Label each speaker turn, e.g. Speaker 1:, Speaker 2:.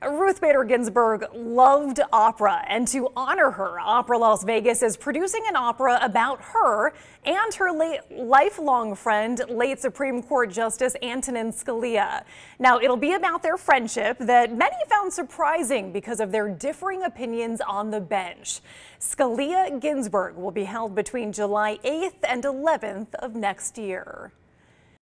Speaker 1: Ruth Bader Ginsburg loved opera, and to honor her, Opera Las Vegas is producing an opera about her and her late, lifelong friend, late Supreme Court Justice Antonin Scalia. Now, it'll be about their friendship that many found surprising because of their differing opinions on the bench. Scalia Ginsburg will be held between July 8th and 11th of next year.